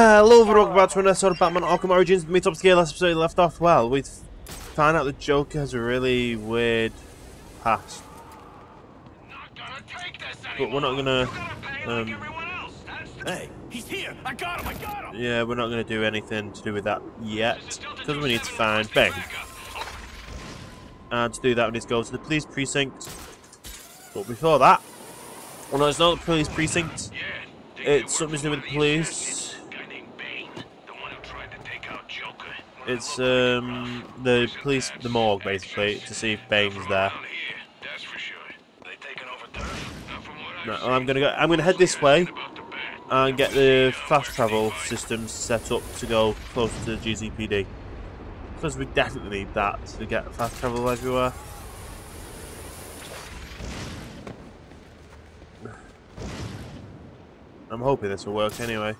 Hello, everyone, welcome back to another episode of Batman Arkham Origins. Meet up scale last episode left off. Well, we found out the Joker has a really weird past. But we're not gonna. Um, Hey, he's here! I got him! I got him! yeah, we're not gonna do anything to do with that yet because we need to find Bane. And to do that, we need to go to the police precinct. But before that, well, no, it's not the police precinct. It's something to do with the police. It's um the police, the morgue basically, to see if Bane's there. Well, I'm gonna go. I'm gonna head this way and get the fast travel systems set up to go closer to the GCPD. Because we definitely need that to get fast travel everywhere. I'm hoping this will work anyway.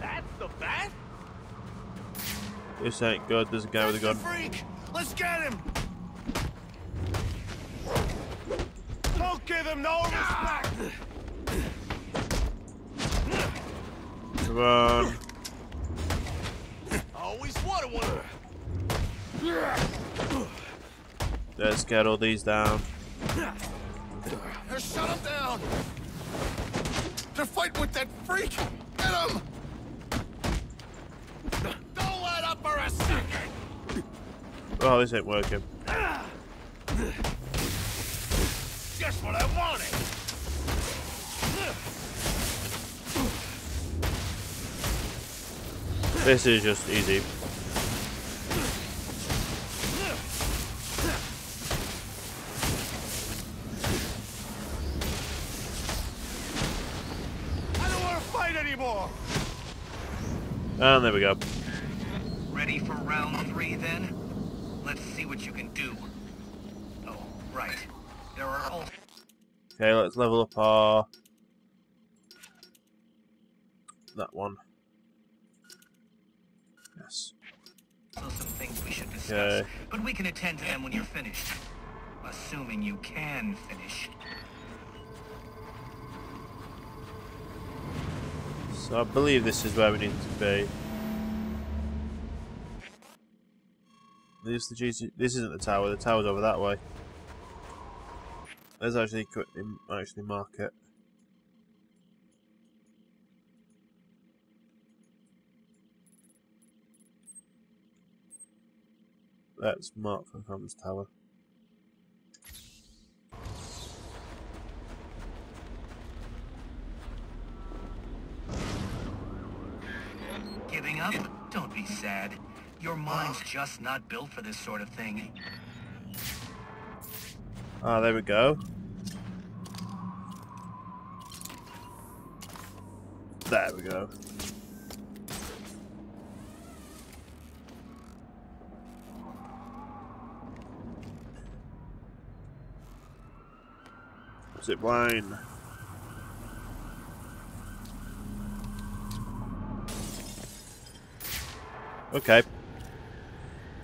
That's the bat? This ain't good. There's a guy with a gun. Freak! Let's get him! Don't give him no respect! Come on. I always wanted one. Let's get all these down. Shut him down! They're fighting with that freak! Get him! Don't let up for a second! Oh, this ain't working. Just what I wanted! This is just easy. I don't want to fight anymore! And there we go. Ready for round three, then? Let's see what you can do. Oh, right. There are all... Okay, let's level up our... That one. Yes. Also some things we should discuss. Okay. But we can attend to them when you're finished. Assuming you can finish. So I believe this is where we need to be. This is the GC. This isn't the tower. The tower's over that way. Let's actually quickly actually mark it. Let's mark the comms tower. Giving up? Don't be sad. Your mind's just not built for this sort of thing. Ah, there we go. There we go. Zip line. Okay.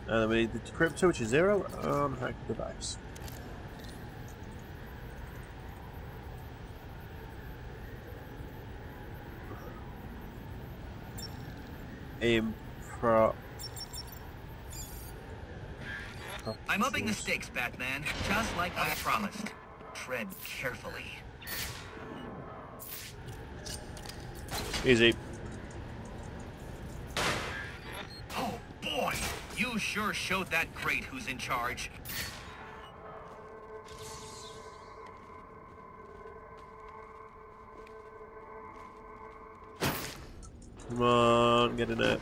And then we need the decryptor, which is zero, on hack device. I'm upping the stakes, Batman, just like I promised. Tread carefully. Easy. Oh, boy! You sure showed that grate who's in charge. Come on, get in there.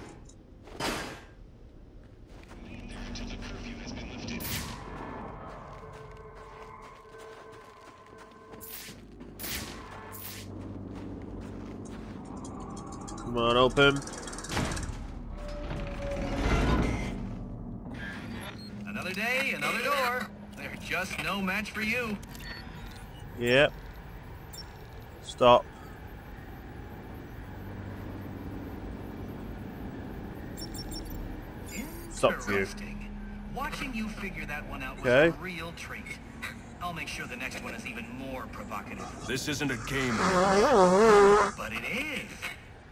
Come on, open. Another day, another door. They're just no match for you. Yep. Stop. Stop for you. Watching you figure that one out was Okay. a real treat. I'll make sure the next one is even more provocative. This isn't a game. But it is.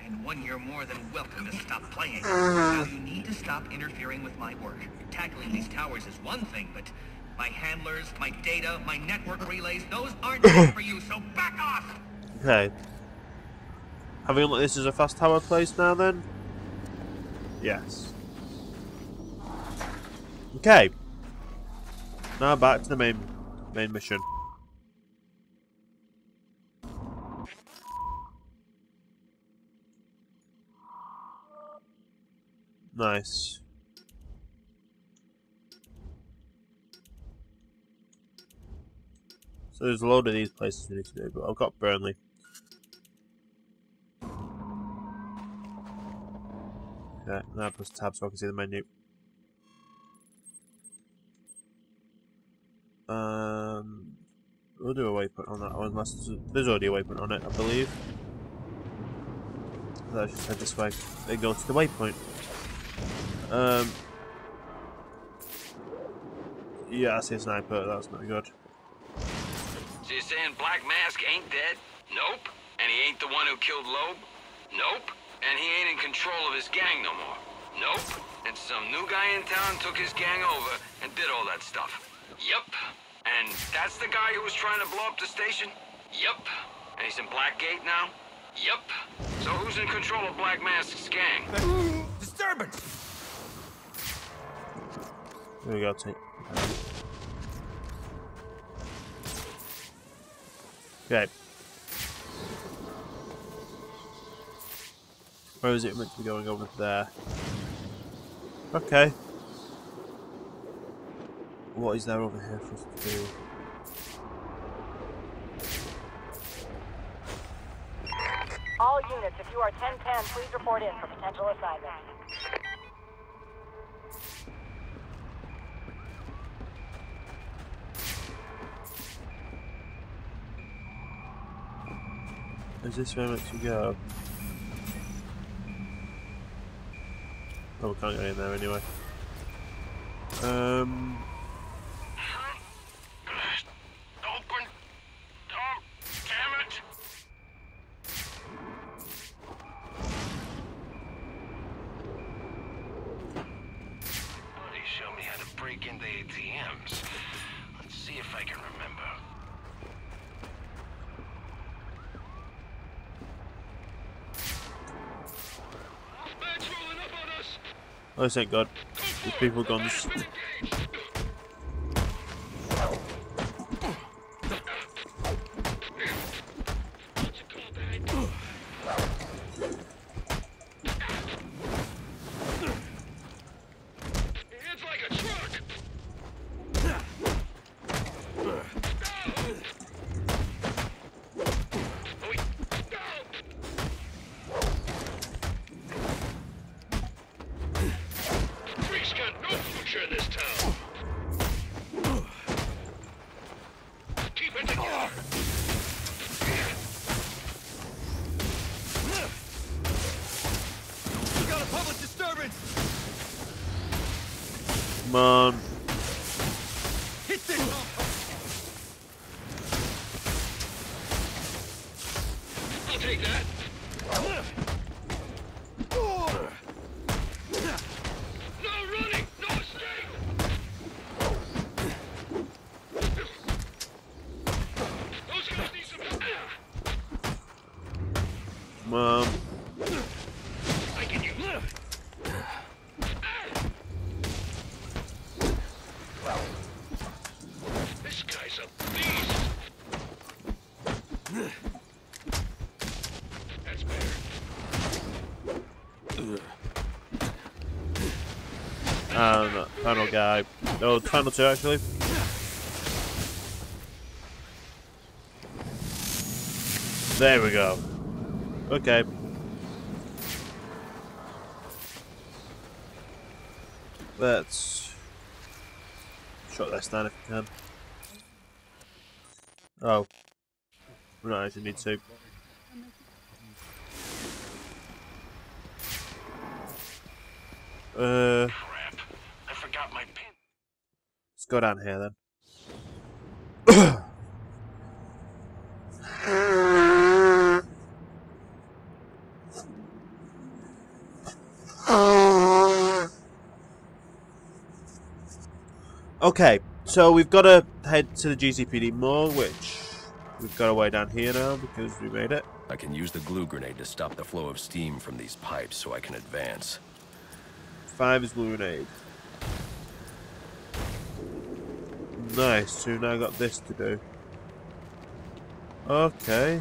And one you're more than welcome to stop playing. Now you need to stop interfering with my work. Tackling these towers is one thing, but my handlers, my data, my network relays, those aren't for you, so back off! Okay. Having looked this as a fast tower place now then? Yes. Okay. Now back to the main main mission. Nice. So there's a load of these places we need to do, but I've got Burnley. Okay, now I press tab so I can see the menu. Um, we'll do a waypoint on that one, there's, already a waypoint on it, I believe. Let's just head this way. Then go to the waypoint. Um, yeah, I see a sniper. That's not good. So you're saying Black Mask ain't dead? Nope. And he ain't the one who killed Loeb? Nope. And he ain't in control of his gang no more? Nope. And some new guy in town took his gang over and did all that stuff? Yup. And that's the guy who was trying to blow up the station? Yep. And he's in Blackgate now? Yep. So who's in control of Black Mask's gang? Disturbance! There we go, take. Okay. Where is it meant to be going over there? Okay. What is there over here for us to do? All units, if you are 1010, please report in for potential assignments. Is this where to go? Oh, we can't get in there anyway. Um, Open! Oh, damn it! Buddy showed me how to break into ATMs. Let's see if I can remember. Man's rolling up on us! Oh thank God. These people guns. Come Um, tunnel guy. Oh, tunnel two, actually. There we go. Okay. Let's shut that down if you can. Oh. We don't actually need to. Uh let's go down here then. Okay, so we've got to head to the GCPD more, which we've got a way down here now because we made it. I can use the glue grenade to stop the flow of steam from these pipes so I can advance. Five is glue grenade. Nice, so now got this to do. Okay.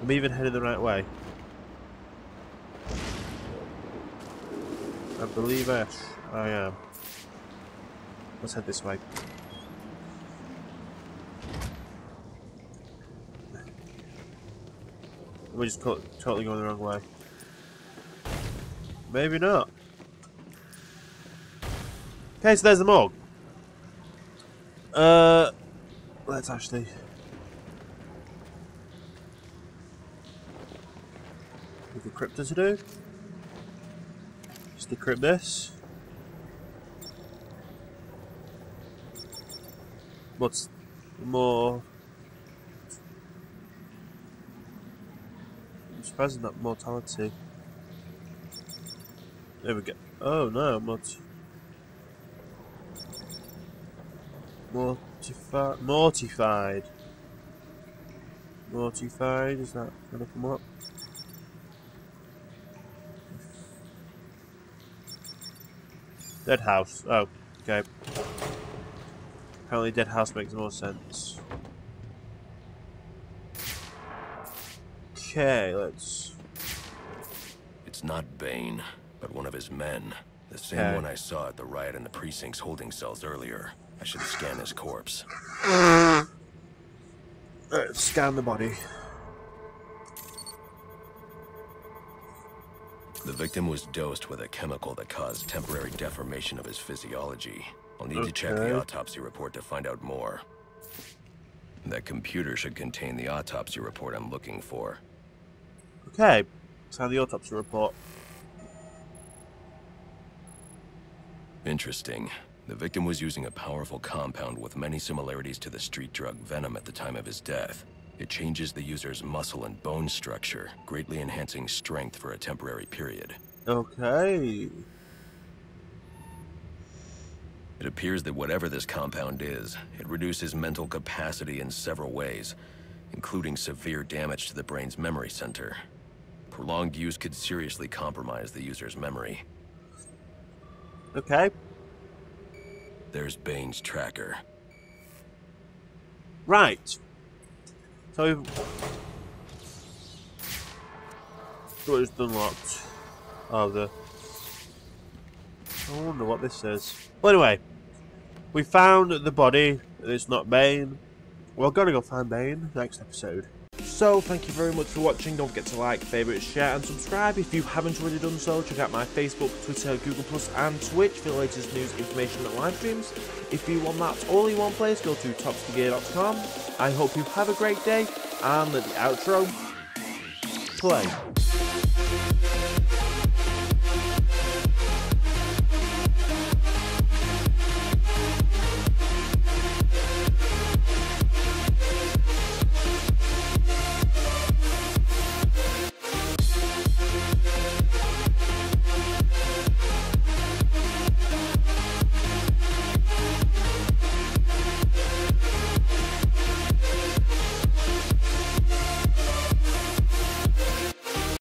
I'm even headed the right way. I believe I, I am. Let's head this way. We're just totally going the wrong way. Maybe not. Okay, so there's the morgue. Uh, let's actually. We've a crypto to do. Just decrypt this. What's more? I'm surprised it's mortality. There we go. Oh no, mort. Mortified. Mortified. Mortified. Is that gonna come up? Dead house. Oh, okay. Apparently, dead house makes more sense. Okay, let's. It's not Bane, but one of his men. The same Okay. one I saw at the riot in the precinct's holding cells earlier. I should scan his corpse. Let's scan the body. The victim was dosed with a chemical that caused temporary deformation of his physiology. I'll need to check the autopsy report to find out more. That computer should contain the autopsy report I'm looking for. Okay, have the autopsy report. Interesting. The victim was using a powerful compound with many similarities to the street drug Venom at the time of his death. It changes the user's muscle and bone structure, greatly enhancing strength for a temporary period. Okay. It appears that whatever this compound is, it reduces mental capacity in several ways, including severe damage to the brain's memory center. Prolonged use could seriously compromise the user's memory. Okay. There's Bane's tracker. Right. So we've. Door is unlocked. Oh, the. I wonder what this says. Well, anyway, we found the body. It's not Bane. We're gonna go find Bane next episode. So, thank you very much for watching. Don't forget to like, favourite, share, and subscribe. If you haven't already done so, check out my Facebook, Twitter, Google Plus, and Twitch for the latest news, information, and live streams. If you want that all in one place, go to topstigear.com. I hope you have a great day, and the outro play.